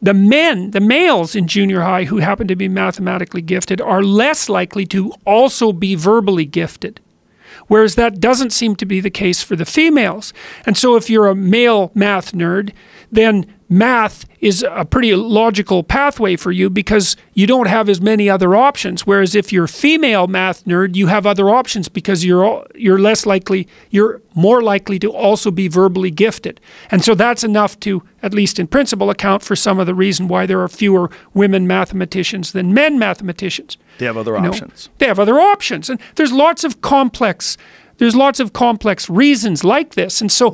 the men, the males in junior high who happen to be mathematically gifted are less likely to also be verbally gifted. Whereas that doesn't seem to be the case for the females. And so if you're a male math nerd, then math is a pretty logical pathway for you because you don't have as many other options. Whereas if you're female math nerd you have other options because you're you're less likely you're more likely to also be verbally gifted. And so that's enough to at least in principle account for some of the reason why there are fewer women mathematicians than men mathematicians. They have other you options. know, they have other options. And there's lots of complex there's lots of complex reasons like this. And so